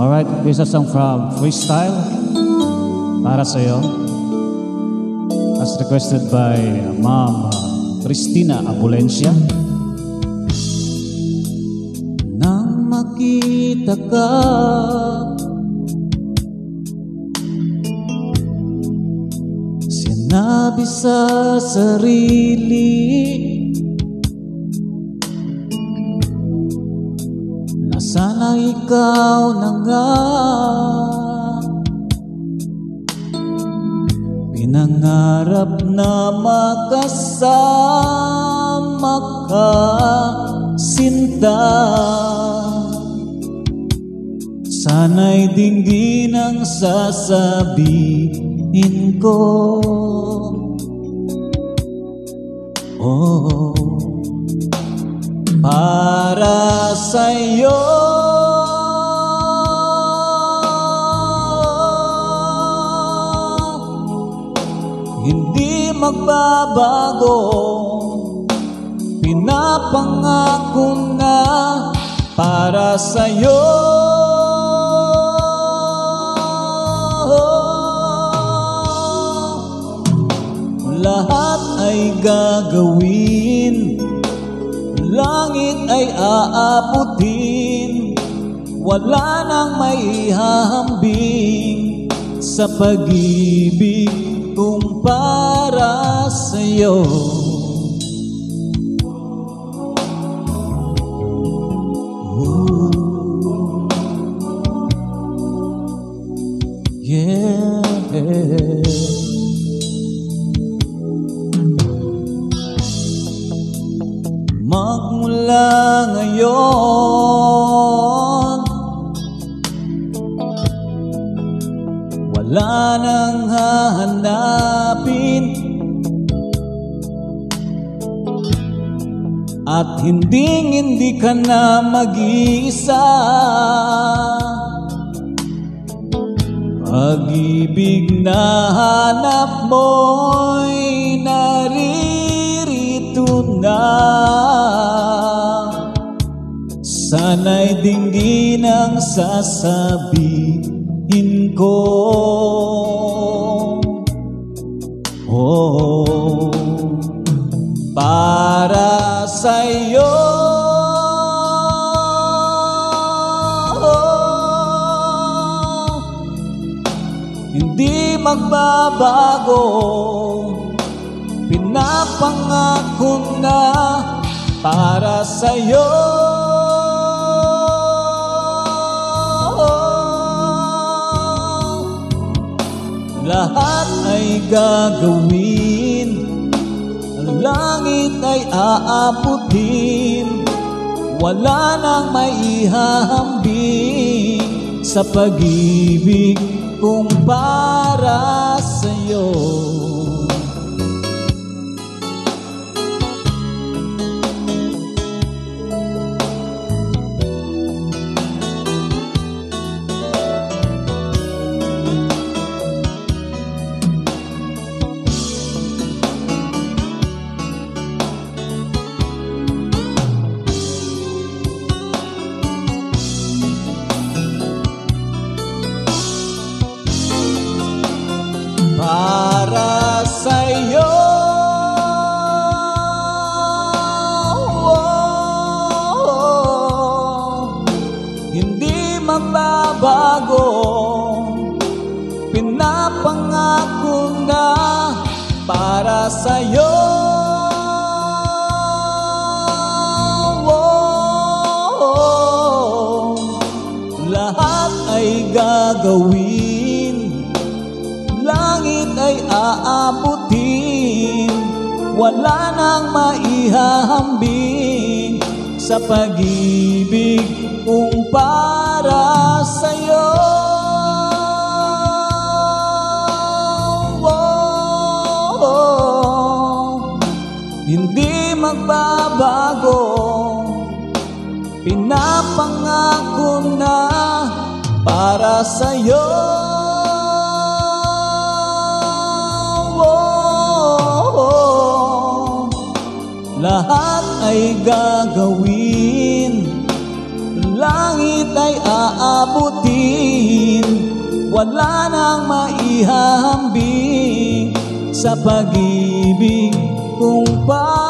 Alright, here's a song from Freestyle para sa iyo. As requested by Ma'am Christina Abulencia. Nang makita ka Sinabi sa sarili sana ikaw na nga. Pinangarap na makasama ka Sinta. Sana'y dinggin ang sasabihin ko. Oh, para sa'yo. Hindi magbabago. Pinapangako na para sa'yo. Lahat ay gagawin ay aabutin. Wala nang may hahambing Sa pag-ibig kong para sa'yo Magmula ngayon. Wala nang hahanapin. At hindi hindi ka na mag-iisa. Pag-ibig na hanap mo'y naririto na Sana'y dinggin ang sasabihin ko. Oh, para sa'yo. Hindi magbabago. Pinapangako na para sa'yo Lahat ay gagawin. Ang langit ay aabutin Wala nang maihahambing Sa pag-ibig kong para sa'yo sa'yo. Lahat ay gagawin. Langit ay aabutin. Wala nang maihahambing Sa pag-ibig kong para sa'yo Pinapangako na para sa'yo. Lahat ay gagawin. Langit ay aabutin. Wala nang maihahambing Sa pag-ibig kong para